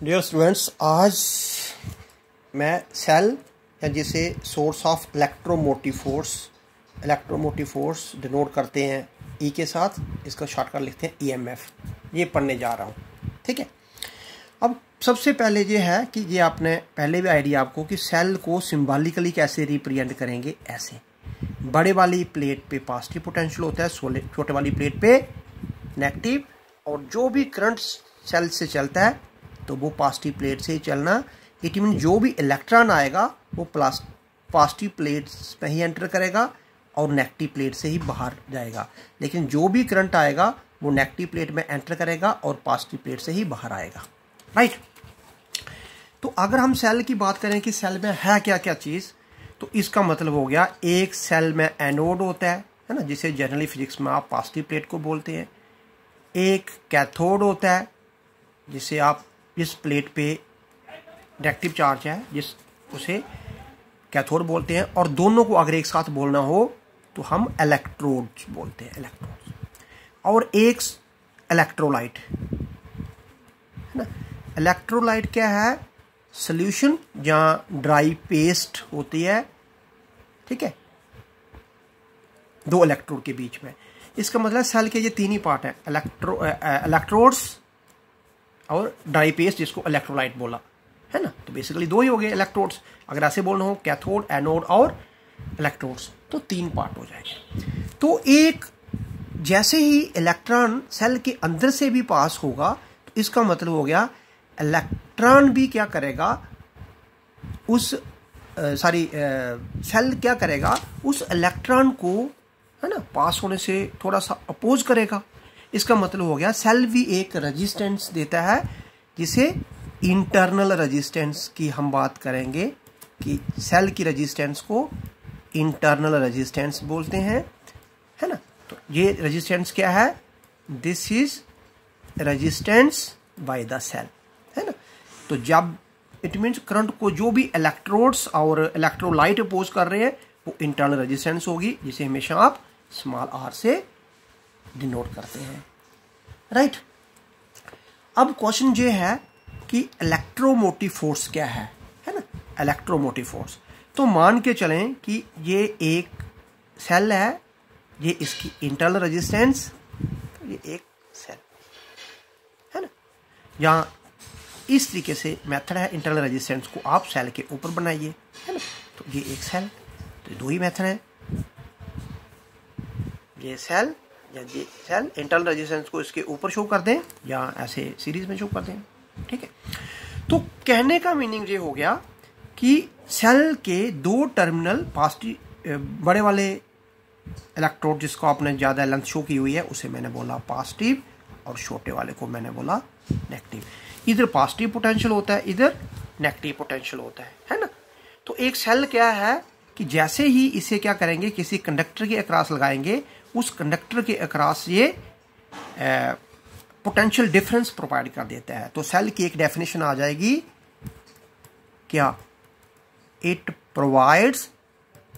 Dear students आज मैं cell या जिसे source of electromotive force electromotive force denote करते हैं ई e के साथ, इसका शॉर्टकट लिखते हैं ईएमएफ e ये पढ़ने जा रहा हूँ, ठीक है? अब सबसे पहले ये है कि ये आपने पहले भी आइडिया आपको कि सेल को सिम्बॉलिकली कैसे रिप्रेजेंट करेंगे, ऐसे। बड़े वाली प्लेट पे पॉजिटिव पोटेंशियल होता है छोटे वाली प्लेट पे नेगेटिव और जो भी करंट सेल से चलता है तो वो पॉजिटिव प्लेट से चलना। इट मीन जो भी इलेक्ट्रॉन आएगा, वो प्लास पॉजिटिव प्लेट में ही एंटर करेगा और नेगेटिव प्लेट से ही बाहर जाएगा। लेकिन जो भी करंट आएगा, वो नेगेटिव प्लेट में एंटर करेगा और पॉजिटिव प्लेट से ही बाहर आएगा। राइट तो अगर हम सेल की बात करें कि सेल में है क्या क्या चीज़ तो इसका मतलब हो गया, एक सेल में एनोड होता है है ना, जिसे जनरली फिजिक्स में आप पॉजिटिव प्लेट को बोलते हैं। एक कैथोड होता है, जिसे आप जिस प्लेट पे नेगेटिव चार्ज है, जिस उसे कैथोड बोलते हैं, और दोनों को अगर एक साथ बोलना हो तो हम इलेक्ट्रोड्स बोलते हैं इलेक्ट्रोड्स और एक इलेक्ट्रोलाइट है ना? इलेक्ट्रोलाइट क्या है? सोल्यूशन जहाँ ड्राई पेस्ट होती है, ठीक है? दो इलेक्ट्रोड के बीच में. इसका मतलब सेल के ये तीन ही पार्ट है. इलेक्ट्रो इलेक्ट्रोड्स और ड्राई पेस्ट जिसको इलेक्ट्रोलाइट बोला, है ना? तो बेसिकली दो ही हो गए इलेक्ट्रोड्स अगर ऐसे बोलना हो कैथोड एनोड और इलेक्ट्रोड्स तो तीन पार्ट हो जाएँगे। तो एक, जैसे ही इलेक्ट्रॉन सेल के अंदर से भी पास होगा तो इसका मतलब हो गया इलेक्ट्रॉन भी क्या करेगा, उस सॉरी सेल क्या करेगा, उस इलेक्ट्रॉन को, है ना पास होने से थोड़ा सा अपोज करेगा। इसका मतलब हो गया सेल भी एक रेजिस्टेंस देता है, जिसे इंटरनल रेजिस्टेंस की हम बात करेंगे कि सेल की रेजिस्टेंस को इंटरनल रेजिस्टेंस बोलते हैं, है ना? तो ये रेजिस्टेंस क्या है? This is resistance by the cell है ना? तो जब इट मीन्स करंट को जो भी इलेक्ट्रोड्स और इलेक्ट्रोलाइट अपोज कर रहे हैं, वो इंटरनल रेजिस्टेंस होगी, जिसे हमेशा आप स्मॉल आर से डिनोट करते हैं। राइट अब क्वेश्चन ये है कि इलेक्ट्रोमोटिव फोर्स क्या है? है ना? इलेक्ट्रोमोटिव फोर्स तो मान के चलें कि ये एक सेल है, ये इसकी इंटरनल रेजिस्टेंस तो ये एक सेल है ना? यहाँ इस तरीके से मेथड है इंटरनल रेजिस्टेंस को आप सेल के ऊपर बनाइए। है ना? तो ये एक सेल तो दो ही मेथड है। ये सेल या ये सेल इंटरनल रेजिस्टेंस को इसके ऊपर शो कर दें, या ऐसे सीरीज़ में शो कर दें, ठीक है? तो कहने का मीनिंग ये हो गया कि सेल के दो टर्मिनल पॉजिटिव बड़े वाले इलेक्ट्रोड जिसको आपने ज़्यादा लेंथ शो की हुई है, उसे मैंने बोला पॉजिटिव और छोटे वाले को मैंने बोला नेगेटिव इधर पॉजिटिव पोटेंशियल होता है, इधर नेगेटिव पोटेंशियल होता है है ना? तो एक सेल क्या है कि जैसे ही इसे क्या करेंगे, किसी कंडक्टर के अक्रॉस लगाएँगे उस कंडक्टर के अक्रॉस ये पोटेंशियल डिफरेंस प्रोवाइड कर देता है। तो सेल की एक डेफिनेशन आ जाएगी क्या? It provides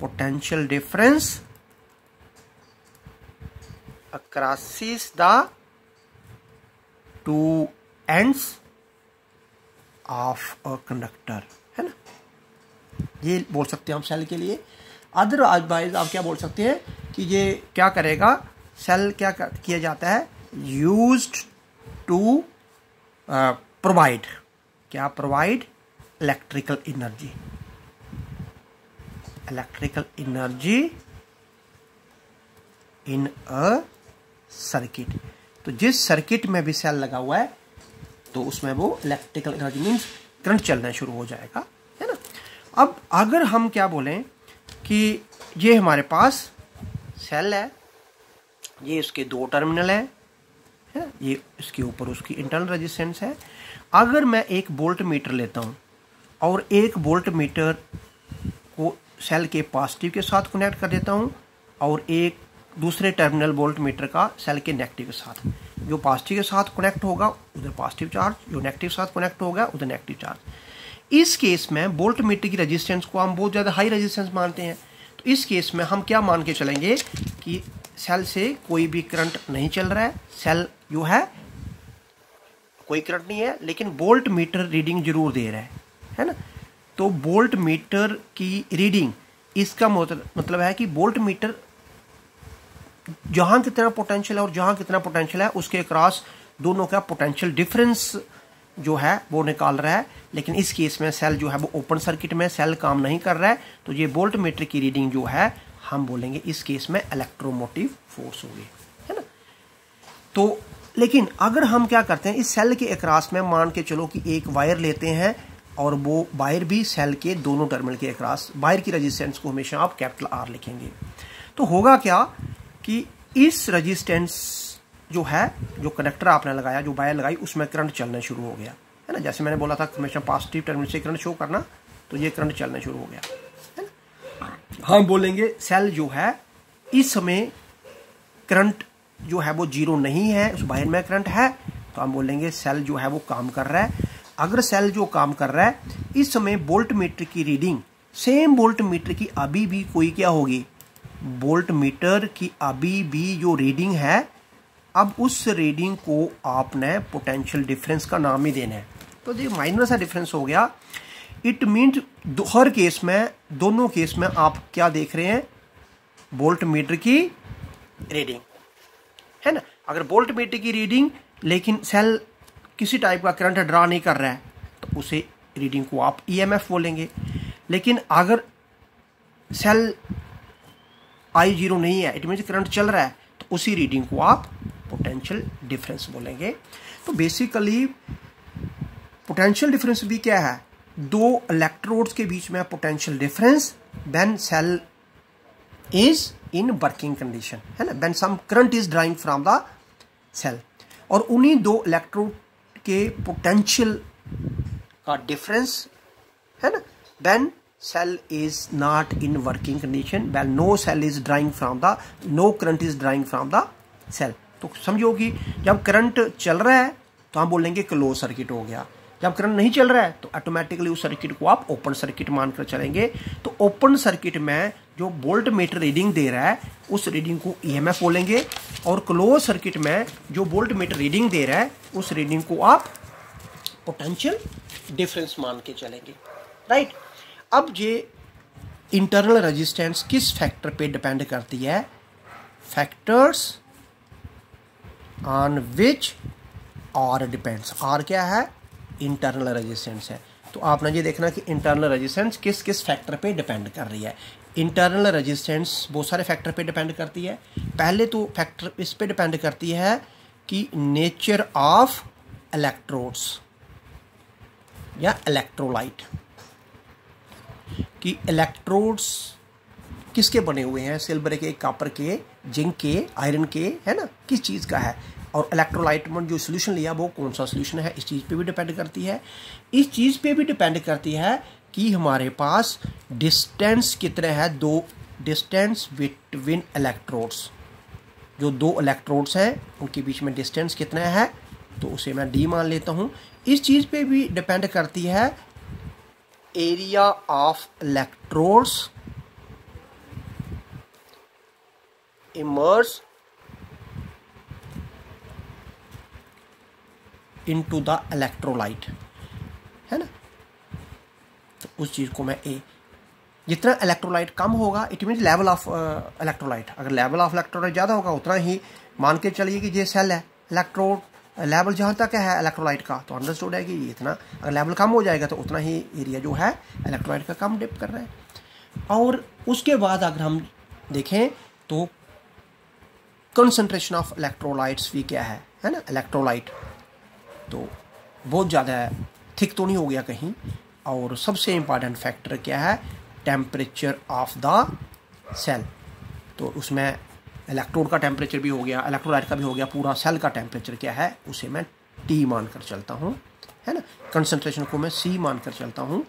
potential difference across the two ends of a conductor है ना? ये बोल सकते हैं हम सेल के लिए। अदर अदरवाइज़ आप क्या बोल सकते हैं? कि ये क्या करेगा? सेल क्या किया जाता है? यूज़ टू प्रोवाइड क्या provide electrical energy electrical energy in a circuit तो जिस सर्किट में भी सेल लगा हुआ है तो उसमें वो इलेक्ट्रिकल एनर्जी मीन्स करंट चलना शुरू हो जाएगा, है ना? अब अगर हम क्या बोलें कि ये हमारे पास सेल है ये इसके दो टर्मिनल है, है ये इसके ऊपर उसकी इंटरनल रेजिस्टेंस है। अगर मैं एक बोल्ट मीटर लेता हूँ और एक बोल्ट मीटर को सेल के पॉजिटिव के साथ कनेक्ट कर देता हूँ और एक दूसरे टर्मिनल बोल्ट मीटर का सेल के नेगेटिव के साथ जो पॉजिटिव के साथ कनेक्ट होगा उधर पॉजिटिव चार्ज जो नेगेटिव के साथ कनेक्ट होगा उधर नेगेटिव चार्ज। इस केस में बोल्ट मीटर की रेजिस्टेंस को हम बहुत ज़्यादा हाई रेजिस्टेंस मानते हैं। इस केस में हम क्या मान के चलेंगे कि सेल से कोई भी करंट नहीं चल रहा है। सेल जो है, कोई करंट नहीं है, लेकिन बोल्ट मीटर रीडिंग ज़रूर दे रहा है है ना? तो बोल्ट मीटर की रीडिंग, इसका मतलब है कि बोल्ट मीटर जहाँ कितना पोटेंशियल है और जहाँ कितना पोटेंशियल है, उसके क्रॉस दोनों का पोटेंशियल डिफरेंस जो है, वो निकाल रहा है। लेकिन इस केस में सेल जो है, वो ओपन सर्किट में, सेल काम नहीं कर रहा है। तो ये बोल्ट मीटर की रीडिंग जो है, हम बोलेंगे इस केस में इलेक्ट्रोमोटिव फोर्स होगी, है ना? तो लेकिन अगर हम क्या करते हैं, इस सेल के अक्रॉस में मान के चलो कि एक वायर लेते हैं, और वो वायर भी सेल के दोनों टर्मिनल के अक्रॉस वायर की रजिस्टेंस को हमेशा आप कैपिटल आर लिखेंगे। तो होगा क्या कि इस रजिस्टेंस जो है, जो कनेक्टर आपने लगाया, जो वायर लगाई, उसमें करंट चलना शुरू हो गया। है ना? जैसे मैंने बोला था, हमेशा पॉजिटिव टर्मिनल से करंट शो करना तो ये करंट चलना शुरू हो गया। है ना? हम बोलेंगे सेल जो है, इस समय करंट जो है वो ज़ीरो नहीं है उस वायर में करंट है तो हम बोलेंगे सेल जो है वो काम कर रहा है। अगर सेल जो काम कर रहा है, इस समय बोल्ट मीटर की रीडिंग सेम बोल्ट मीटर की अभी भी कोई क्या होगी? बोल्ट मीटर की अभी भी जो रीडिंग है अब उस रीडिंग को आपने पोटेंशियल डिफरेंस का नाम ही देना है। तो ये माइनर सा डिफरेंस हो गया। इट मीन हर केस में, दोनों केस में आप क्या देख रहे हैं? बोल्ट मीटर की रीडिंग है ना? अगर बोल्ट मीटर की रीडिंग लेकिन सेल किसी टाइप का करंट ड्रा नहीं कर रहा है तो उसे रीडिंग को आप ईएमएफ e बोलेंगे। लेकिन अगर सेल आई ज़ीरो नहीं है इट मीन करंट चल रहा है तो उसी रीडिंग को आप पोटेंशियल डिफरेंस बोलेंगे। तो बेसिकली पोटेंशियल डिफरेंस भी क्या है? दो इलेक्ट्रोड्स के बीच में potential difference then cell is in working condition है ना? Then some current is drawing from the cell और उन्हीं दो इलेक्ट्रोड के पोटेंशियल का डिफरेंस है ना? Then cell is not in working condition well no cell is drawing from the, no current is drawing from the cell. तो समझो कि जब करंट चल रहा है तो हम बोलेंगे क्लोज सर्किट हो गया। जब करंट नहीं चल रहा है तो ऑटोमेटिकली उस सर्किट को आप ओपन सर्किट मानकर चलेंगे। तो ओपन सर्किट में जो बोल्ट मीटर रीडिंग दे रहा है, उस रीडिंग को ईएमएफ बोलेंगे और क्लोज सर्किट में जो बोल्ट मीटर रीडिंग दे रहा है, उस रीडिंग को आप पोटेंशियल डिफरेंस मान के चलेंगे। राइट अब ये इंटरनल रेजिस्टेंस किस फैक्टर पे डिपेंड करती है? Factors on which are depends are क्या है? इंटरनल रेजिस्टेंस है. तो आपने ये देखना कि इंटरनल रेजिस्टेंस किस किस फैक्टर पे डिपेंड कर रही है? इंटरनल रेजिस्टेंस बहुत सारे फैक्टर पे डिपेंड करती है. पहले तो फैक्टर इस पे डिपेंड करती है कि नेचर ऑफ़ इलेक्ट्रोड्स या इलेक्ट्रोलाइट कि इलेक्ट्रोड्स किसके बने हुए हैं? सिल्वर के कापर के जिंक के, आयरन के, है ना? किस चीज़ का है? और इलेक्ट्रोलाइट में जो सोल्यूशन लिया, वो कौन सा सोल्यूशन है? इस चीज़ पे भी डिपेंड करती है। इस चीज़ पे भी डिपेंड करती है कि हमारे पास डिस्टेंस कितने हैं? दो डिस्टेंस बिटवीन इलेक्ट्रोड्स जो दो इलेक्ट्रोड्स हैं, उनके बीच में डिस्टेंस कितना है? तो उसे मैं डी मान लेता हूँ। इस चीज़ पे भी डिपेंड करती है area of electrodes immerse into the electrolyte. है ना? तो उस चीज़ को मैं ए, जितना इलेक्ट्रोलाइट कम होगा it mean level of electrolyte अगर लेवल ऑफ़ इलेक्ट्रोलाइट ज़्यादा होगा, उतना ही मान के चलिए कि ये सेल है। इलेक्ट्रोड लेवल जहाँ तक है इलेक्ट्रोलाइट का तो अंडरस्टूड है कि इतना, अगर लेवल कम हो जाएगा तो उतना ही एरिया जो है इलेक्ट्रोलाइट का कम डिप कर रहा है। और उसके बाद अगर हम देखें तो कंसंट्रेशन ऑफ़ इलेक्ट्रोलाइट्स भी क्या है? है ना? इलेक्ट्रोलाइट तो बहुत ज़्यादा थिक तो नहीं हो गया कहीं। और सबसे इंपॉर्टेंट फैक्टर क्या है? टेम्परेचर ऑफ़ द सेल तो उसमें इलेक्ट्रोड का टेम्परेचर भी हो गया इलेक्ट्रोलाइट का भी हो गया, पूरा सेल का टेम्परेचर क्या है? उसे मैं टी मान कर चलता हूँ। है ना? कंसनट्रेशन को मैं सी मान कर चलता हूँ।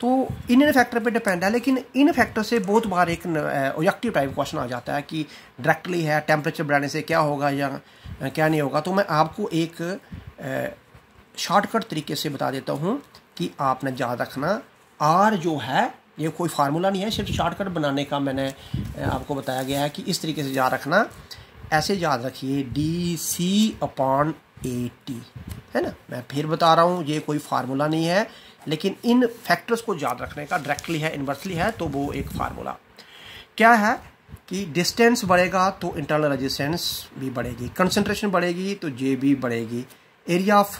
तो इन इन फैक्टर पे डिपेंड है, लेकिन इन फैक्टर से बहुत बार एक ऑब्जेक्टिव टाइप क्वेश्चन आ जाता है कि डायरेक्टली है टेम्परेचर बढ़ाने से क्या होगा या क्या नहीं होगा। तो मैं आपको एक शॉर्टकट तरीके से बता देता हूँ कि आपने याद रखना आर जो है, ये कोई फार्मूला नहीं है, सिर्फ़ शॉर्टकट बनाने का मैंने आपको बताया गया है कि इस तरीके से याद रखना। ऐसे याद रखिए D C upon A T है ना? मैं फिर बता रहा हूँ, ये कोई फार्मूला नहीं है। लेकिन इन फैक्टर्स को याद रखने का डायरेक्टली है इन्वर्सली है तो वो एक फार्मूला क्या है कि डिस्टेंस बढ़ेगा तो इंटरनल रेजिस्टेंस भी बढ़ेगी कंसनट्रेशन बढ़ेगी तो जे भी बढ़ेगी। एरिया ऑफ़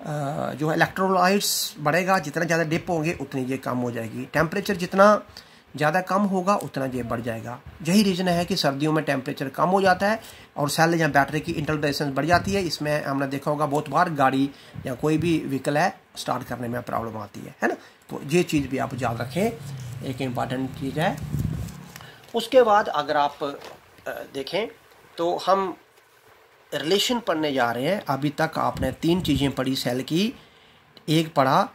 जो है इलेक्ट्रोलाइट्स बढ़ेगा, जितना ज़्यादा डिप होंगे, उतनी ये कम हो जाएगी। टेम्परेचर जितना ज़्यादा कम होगा, उतना ये बढ़ जाएगा। यही रीज़न है कि सर्दियों में टेम्परेचर कम हो जाता है और सेल या बैटरी की इंटरनल रेजिस्टेंस बढ़ जाती है। इसमें हमने देखा होगा बहुत बार गाड़ी या कोई भी व्हीकल है स्टार्ट करने में प्रॉब्लम आती है है ना? तो ये चीज़ भी आप याद रखें, एक इंपॉर्टेंट चीज़ है। उसके बाद अगर आप देखें तो हम रिलेशन पढ़ने जा रहे हैं। अभी तक आपने तीन चीज़ें पढ़ी सेल की। एक पढ़ा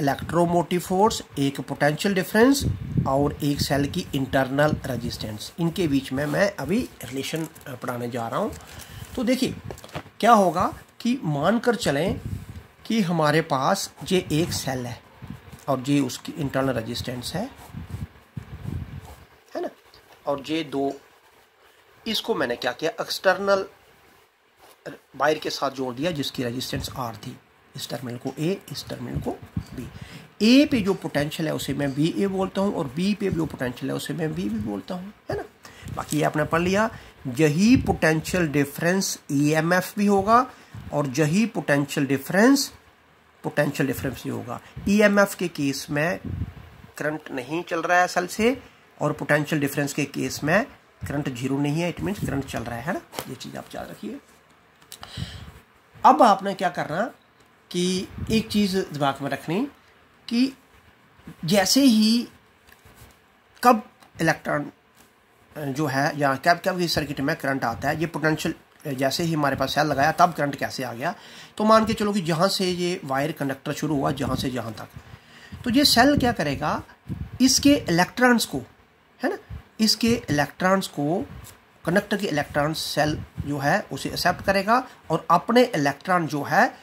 इलेक्ट्रोमोटिव फोर्स एक पोटेंशियल डिफरेंस और एक सेल की इंटरनल रेजिस्टेंस इनके बीच में मैं अभी रिलेशन पढ़ाने जा रहा हूँ। तो देखिए, क्या होगा कि मानकर चलें कि हमारे पास ये एक सेल है और ये उसकी इंटरनल रेजिस्टेंस है। है ना? और ये दो, इसको मैंने क्या किया? एक्सटर्नल वायर के साथ जोड़ दिया, जिसकी रेजिस्टेंस आर थी। इस टर्मिनल को ए इस टर्मिनल को बी ए पे जो पोटेंशियल है, उसे मैं बी ए बोलता हूँ, और बी पे जो पोटेंशियल है, उसे मैं बी भी बोलता हूँ। है ना? बाकी ये आपने पढ़ लिया। यही पोटेंशियल डिफरेंस ईएमएफ भी होगा और यही पोटेंशियल डिफरेंस पोटेंशियल डिफरेंस ही होगा। ईएमएफ के केस में करंट नहीं चल रहा है सल से, और पोटेंशियल डिफरेंस के केस में करंट ज़ीरो नहीं है इट मीन करंट चल रहा है ना? ये चीज़ आप याद रखिए। अब आपने क्या करना कि एक चीज़ दिमाग में रखनी कि जैसे ही कब इलेक्ट्रॉन जो है, या कब कब इस सर्किट में करंट आता है, ये पोटेंशियल जैसे ही हमारे पास सेल लगाया, तब करंट कैसे आ गया? तो मान के चलो कि जहाँ से ये वायर कंडक्टर शुरू हुआ, जहाँ से जहाँ तक। तो ये सेल क्या करेगा? इसके इलेक्ट्रॉन्स को, है ना? इसके इलेक्ट्रॉन्स को कंडक्टर के इलेक्ट्रॉन सेल जो है, उसे एक्सेप्ट करेगा और अपने इलेक्ट्रॉन जो है,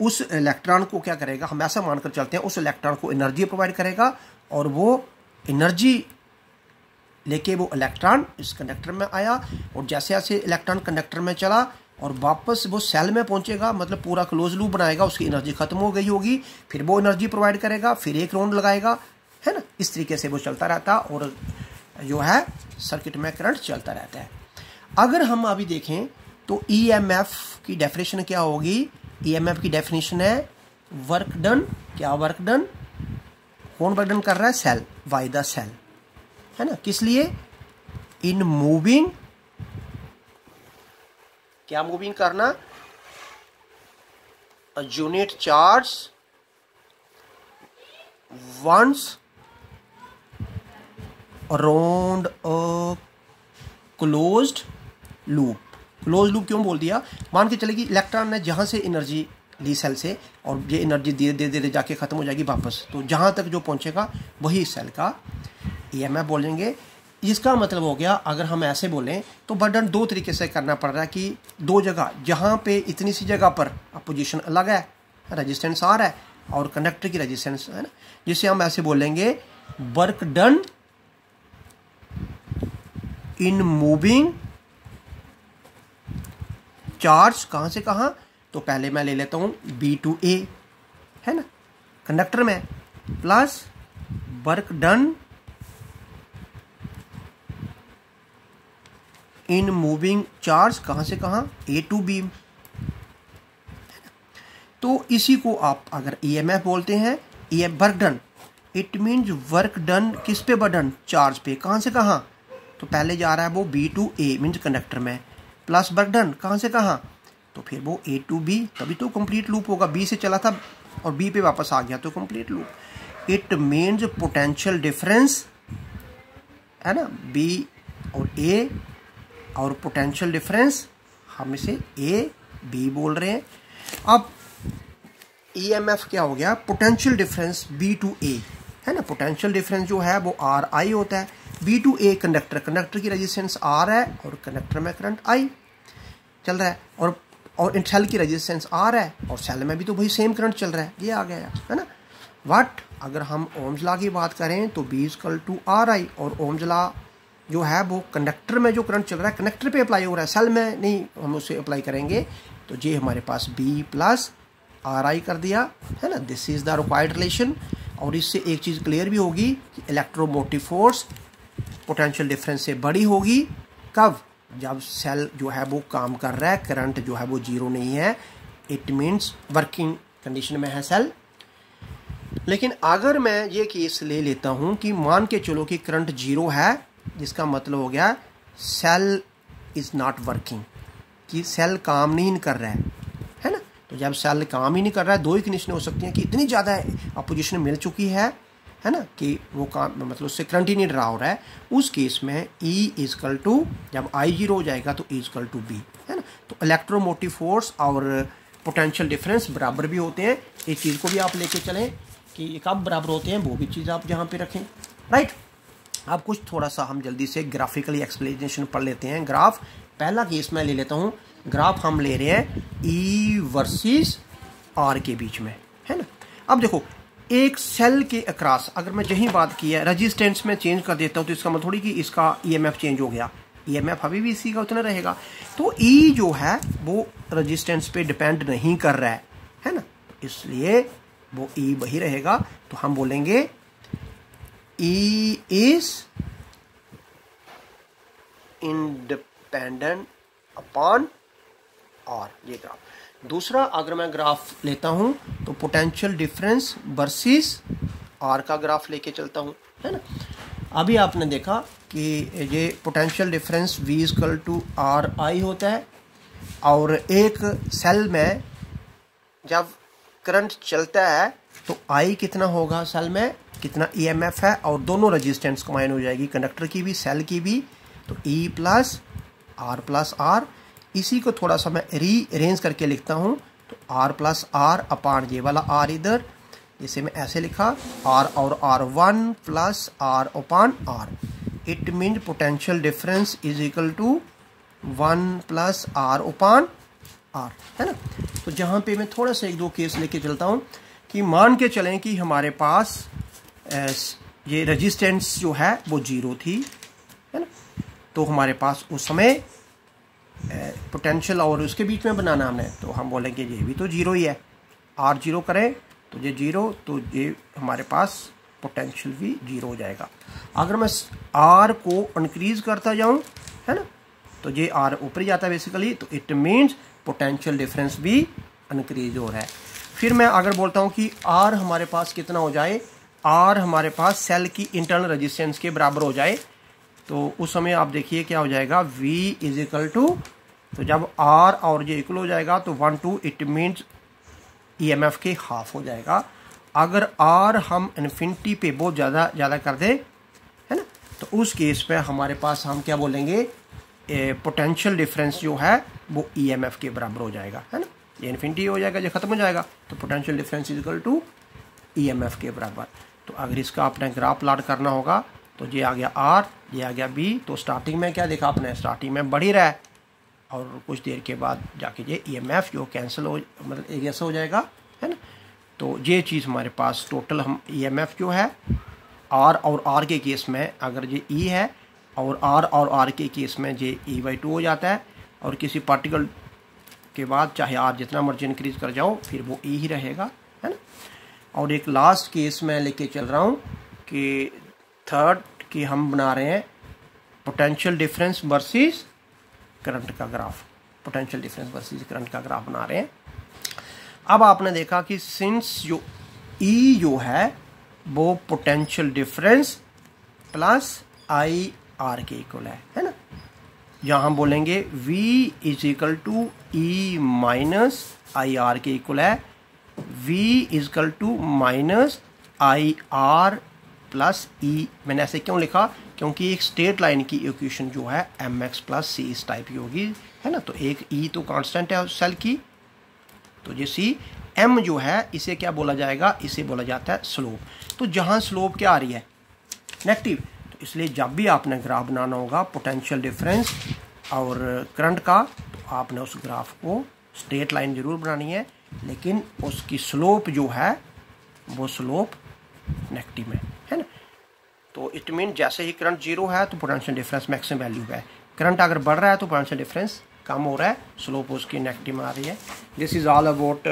उस इलेक्ट्रॉन को क्या करेगा? हम ऐसा मानकर चलते हैं, उस इलेक्ट्रॉन को एनर्जी प्रोवाइड करेगा और वो एनर्जी लेके वो इलेक्ट्रॉन इस कंडक्टर में आया और जैसे जैसे इलेक्ट्रॉन कंडक्टर में चला और वापस वो सेल में पहुंचेगा मतलब पूरा क्लोज लूप बनाएगा, उसकी एनर्जी खत्म हो गई होगी, फिर वो एनर्जी प्रोवाइड करेगा, फिर एक राउंड लगाएगा, है ना? इस तरीके से वो चलता रहता और जो है सर्किट में करंट चलता रहता है। अगर हम अभी देखें तो ईएमएफ e की डेफिनेशन क्या होगी? ईएमएफ e की डेफिनेशन है वर्क डन क्या वर्क डन कौन वर्क डन कर रहा है? सेल वाई द सेल है ना? किस लिए? इन मूविंग क्या मूविंग करना? Unit charge once around a closed loop close loop क्यों बोल दिया? मान के चले कि इलेक्ट्रॉन ने जहाँ से एनर्जी ली सेल से और ये एनर्जी धीरे धीरे धीरे जाके ख़त्म हो जाएगी वापस। तो जहाँ तक जो पहुँचेगा, वही सेल का ई एम बोलेंगे। इसका मतलब हो गया, अगर हम ऐसे बोलें तो बर्डन दो तरीके से करना पड़ रहा है कि दो जगह, जहाँ पे इतनी सी जगह पर अपोजिशन अलग है रजिस्टेंस आ रहा है, और कंडक्टर की रजिस्टेंस है ना, जिसे हम ऐसे बोलेंगे work done in moving charge कहाँ से कहाँ तो पहले मैं ले लेता हूँ बी टू ए है ना कंडक्टर में plus work done in moving charge कहाँ से कहाँ? ए टू बी तो इसी को आप अगर ई एम एफ़ बोलते हैं E M work done it means work done किस पे बटन चार्ज पे. कहाँ से कहाँ? तो पहले जा रहा है वो B to A means conductor में. प्लस वर्क डन कहाँ से कहाँ? तो फिर वो ए टू बी तभी तो कंप्लीट लूप होगा. बी से चला था और बी पे वापस आ गया तो complete loop it means potential difference है ना? बी और ए और पोटेंशियल डिफरेंस हम इसे ए बी बोल रहे हैं। अब ई एम एफ़ क्या हो गया? Potential difference B to A है ना? पोटेंशियल डिफरेंस जो है, वो आर आई होता है। B to A conductor conductor की रेजिस्टेंस आर है और कंडक्टर में करंट आई चल रहा है। और और सेल की रेजिस्टेंस आर है, और सेल में भी तो वही सेम करंट चल रहा है। ये आ गया, है ना? वट अगर हम ओमजला की बात करें तो B equal to R I और ओमजला जो है, वो कंडक्टर में जो करंट चल रहा है कंडक्टर पे अप्लाई हो रहा है। सेल में नहीं, हम उसे अप्लाई करेंगे। तो ये हमारे पास बी प्लस आर आई कर दिया, है ना? This is the required relation और इससे एक चीज़ क्लियर भी होगी कि इलेक्ट्रोमोटिव फोर्स पोटेंशियल डिफरेंस से बड़ी होगी। कब? जब सेल जो है, वो काम कर रहा है करंट जो है, वो ज़ीरो नहीं है। इट मीन्स वर्किंग कंडीशन में है सेल लेकिन अगर मैं ये केस ले लेता हूँ कि मान के चलो कि करंट ज़ीरो है जिसका मतलब हो गया सेल इज़ नॉट वर्किंग कि सेल काम नहीं कर रहा है है ना? तो जब सेल काम ही नहीं कर रहा है, दो ही कंडीशन हो सकती हैं कि इतनी ज़्यादा अपोजिशन मिल चुकी है है ना? कि वो काम मतलब उससे करंट ही नहीं ड्रा हो रहा है। उस केस में ई इजकल टू जब आई ज़ीरो हो जाएगा तो इजकल टू बी है ना? तो इलेक्ट्रोमोटिव फोर्स और पोटेंशियल डिफरेंस बराबर भी होते हैं। इस चीज़ को भी आप लेके चलें कि ये कब बराबर होते हैं, वो भी चीज़ आप यहाँ पे रखें राइट अब कुछ थोड़ा सा हम जल्दी से ग्राफिकली एक्सप्लेनेशन पढ़ लेते हैं। ग्राफ पहला केस मैं ले लेता हूँ। ग्राफ हम ले रहे हैं ई वर्सेस आर के बीच में, है ना? अब देखो, एक सेल के अक्रॉस अगर मैं यही बात की है रजिस्टेंस में चेंज कर देता हूँ तो इसका मतलब थोड़ी कि इसका ईएमएफ e चेंज हो गया। ईएमएफ e अभी भी इसी का उतना रहेगा। तो ई e जो है, वो रजिस्टेंस पे डिपेंड नहीं कर रहा है है ना? इसलिए वो ई वही रहेगा तो हम बोलेंगे ई इज़ इंडिपेंडेंट अपॉन और ये ग्राफ दूसरा, अगर मैं ग्राफ लेता हूँ तो पोटेंशियल डिफरेंस वर्सेस आर का ग्राफ लेके चलता हूँ, है ना? अभी आपने देखा कि ये potential difference V equal to R I होता है, और एक सेल में जब करंट चलता है तो आई कितना होगा सेल में? कितना ईएमएफ है, और दोनों रजिस्टेंस कमाइन हो जाएगी कंडक्टर की भी सेल की भी तो E plus R plus R इसी को थोड़ा सा मैं री अरेंज करके लिखता हूँ तो आर प्लस आर अपार ये वाला आर इधर जिसे मैं ऐसे लिखा आर और R one plus R upon R it mean potential difference is equal to one plus R upon R है ना? तो जहाँ पे मैं थोड़ा सा एक दो केस लेके चलता हूँ, कि मान के चलें कि हमारे पास ये रेजिस्टेंस जो है, वो ज़ीरो थी, है ना? तो हमारे पास उस समय पोटेंशियल और उसके बीच में बनाना हमने तो हम बोलेंगे ये भी तो ज़ीरो ही है। आर ज़ीरो करें तो ये ज़ीरो तो ये हमारे पास पोटेंशियल भी ज़ीरो हो जाएगा। अगर मैं आर को इंक्रीज करता जाऊँ, है ना? तो ये आर ऊपर जाता है बेसिकली तो इट मीन्स पोटेंशियल डिफरेंस भी इनक्रीज हो रहा है। फिर मैं अगर बोलता हूँ कि आर हमारे पास कितना हो जाए आर हमारे पास सेल की इंटरनल रेजिस्टेंस के बराबर हो जाए तो उस समय आप देखिए क्या हो जाएगा, V इज़ इक्वल टू तो जब R और ये इक्वल हो जाएगा तो one two it means E M F के हाफ़ हो जाएगा। अगर R हम इन्फिनिटी पे बहुत ज़्यादा ज़्यादा कर दे, है ना तो उस केस पे हमारे पास हम क्या बोलेंगे पोटेंशियल डिफरेंस जो है, वो ई एम एफ़ के बराबर हो जाएगा, है ना। ये इन्फिनिटी हो जाएगा, ये ख़त्म हो जाएगा तो potential difference is equal to E M F के बराबर। तो अगर इसका आपने ग्राफ प्लाट करना होगा तो ये आ गया आर ये आ गया बी तो स्टार्टिंग में क्या देखा आपने? स्टार्टिंग में बढ़ ही रहा। है और कुछ देर के बाद जाके ये ई एम एफ़ जो कैंसिल हो मतलब एक जैसा हो जाएगा, है ना? तो ये चीज़ हमारे पास टोटल हम ई एम एफ़ जो है? आर और आर के केस में अगर ये ई e है, और आर और आर के केस में ये ई बाई टू हो जाता है, और किसी पार्टिकल के बाद चाहे आर जितना मर्ज़ी इंक्रीज कर जाओ, फिर वो ई e ही रहेगा। और एक लास्ट केस में लेके चल रहा हूँ कि थर्ड की हम बना रहे हैं पोटेंशियल डिफरेंस वर्सेस करंट का graph potential difference versus current का ग्राफ बना रहे हैं। अब आपने देखा कि सिंस जो ई e जो है, वो potential difference plus I R के इक्वल है है ना? यहाँ हम बोलेंगे V is equal to E minus I R के इक्वल है V is equal to minus I R plus E मैंने ऐसे क्यों लिखा? क्योंकि एक स्टेट लाइन की इक्वेशन जो है एम एक्स प्लस सी इस टाइप की होगी, है ना? तो एक ई e तो कांस्टेंट है सेल की। तो ये सी एम जो है, इसे क्या बोला जाएगा? इसे बोला जाता है स्लोप तो जहाँ स्लोप क्या आ रही है? नेगेटिव तो इसलिए जब भी आपने ग्राफ बनाना होगा पोटेंशियल डिफरेंस और करंट का तो आपने उस ग्राफ को स्ट्रेट लाइन ज़रूर बनानी है। लेकिन उसकी स्लोप जो है, वो स्लोप नेगेटिव है है ना? तो इट मीन जैसे ही करंट ज़ीरो है तो पोटेंशियल डिफरेंस मैक्सिमम वैल्यू है। करंट अगर बढ़ रहा है तो पोटेंशियल डिफरेंस कम हो रहा है। स्लोप उसकी नेगेटिव में आ रही है। This is all about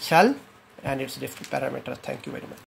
cell and it's different parameter thank you very much